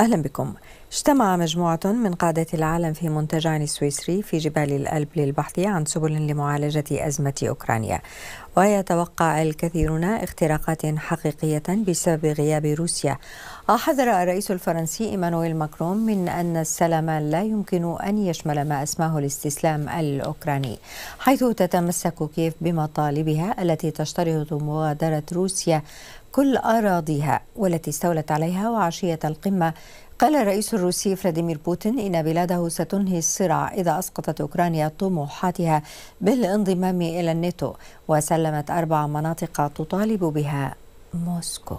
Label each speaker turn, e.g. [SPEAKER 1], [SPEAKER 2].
[SPEAKER 1] أهلا بكم. اجتمع مجموعة من قادة العالم في منتجع سويسري في جبال الألب للبحث عن سبل لمعالجة أزمة أوكرانيا. ويتوقع الكثيرون اختراقات حقيقية بسبب غياب روسيا. حذر الرئيس الفرنسي إيمانويل ماكرون من أن السلام لا يمكن أن يشمل ما أسماه الاستسلام الأوكراني حيث تتمسك كيف بمطالبها التي تشترط مغادرة روسيا كل أراضيها والتي استولت عليها وعشية القمة قال الرئيس الروسي فلاديمير بوتين إن بلاده ستنهي الصراع إذا أسقطت أوكرانيا طموحاتها بالانضمام إلى الناتو وسلمت أربع مناطق تطالب بها موسكو.